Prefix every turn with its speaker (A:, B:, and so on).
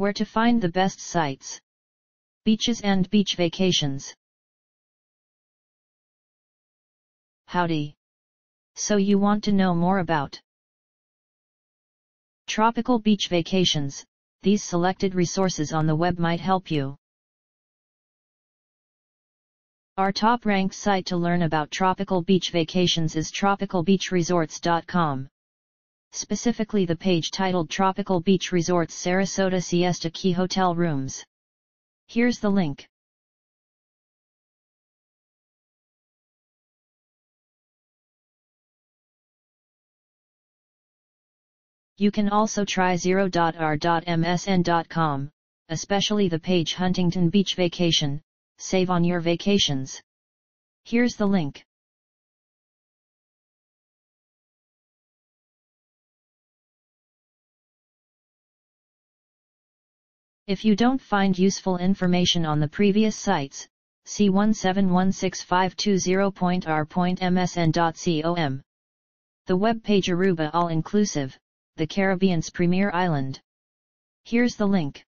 A: Where to find the best sites. Beaches and beach vacations. Howdy. So you want to know more about tropical beach vacations, these selected resources on the web might help you. Our top-ranked site to learn about tropical beach vacations is tropicalbeachresorts.com. Specifically the page titled Tropical Beach Resorts Sarasota Siesta Key Hotel Rooms. Here's the link. You can also try zero.r.msn.com, especially the page Huntington Beach Vacation, save on your vacations. Here's the link. If you don't find useful information on the previous sites, see 1716520.r.msn.com. The web page Aruba All Inclusive, the Caribbean's premier island. Here's the link.